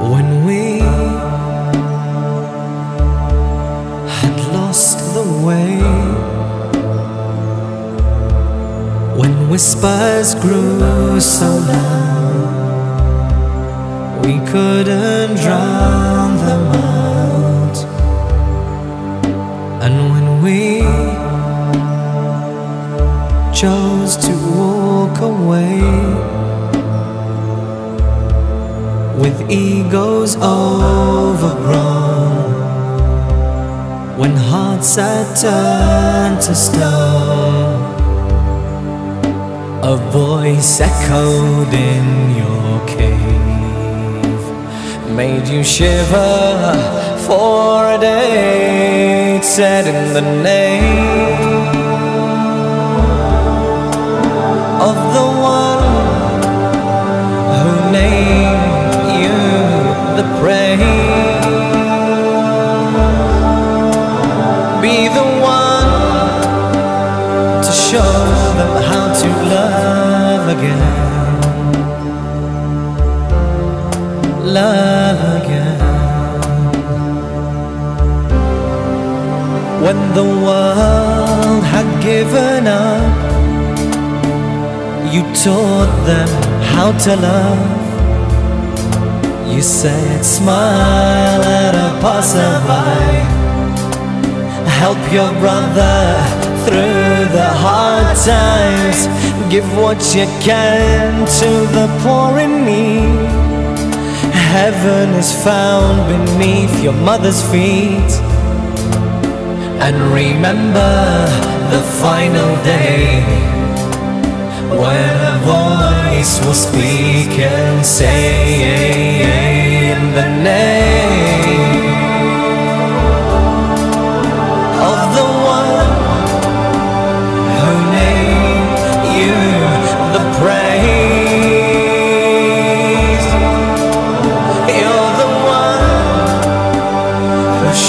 when we had lost the way, when whispers grew so loud we couldn't drown them out, and when we chose to walk away with egos overgrown, when hearts are turned to stone, a voice echoed in your cave, made you shiver for a day. Said in the name them how to love again. Love again. When the world had given up, you taught them how to love. You said, smile at a passerby. Help your brother through the hard Give what you can to the poor in need. Heaven is found beneath your mother's feet. And remember the final day when a voice will speak and say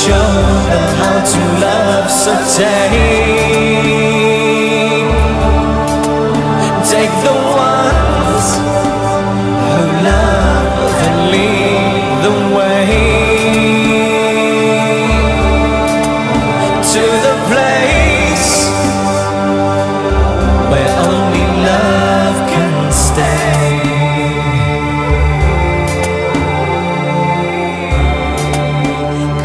showed them how to love. So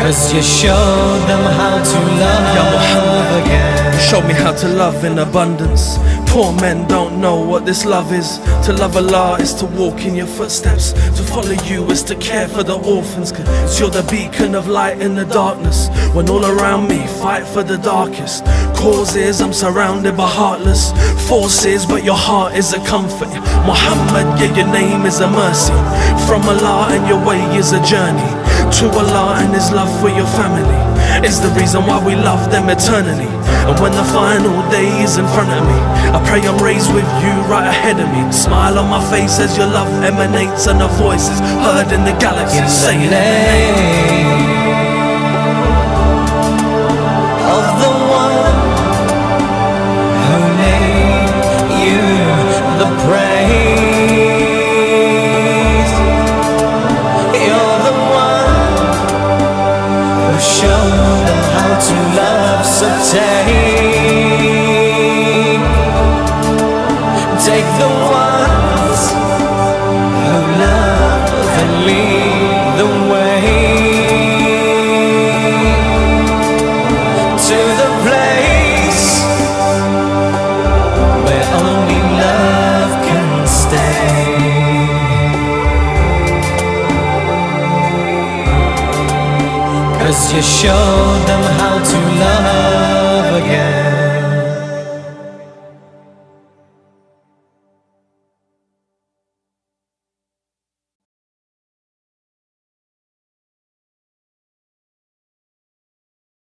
Cause you showed them how to love again. Show me how to love in abundance. Poor men don't know what this love is. To love Allah is to walk in your footsteps. To follow you is to care for the orphans. Cause you're the beacon of light in the darkness. When all around me fight for the darkest. Causes I'm surrounded by heartless forces, but your heart is a comfort. Muhammad, yeah, your name is a mercy. From Allah and your way is a journey. To Allah and His love for your family is the reason why we love them eternally. And when the final day is in front of me, I pray I'm raised with you right ahead of me. Smile on my face as your love emanates and a voice is heard in the galaxy in the saying, take the ones who love and lead the way to the place where only love can stay. Cause you showed them how to love again.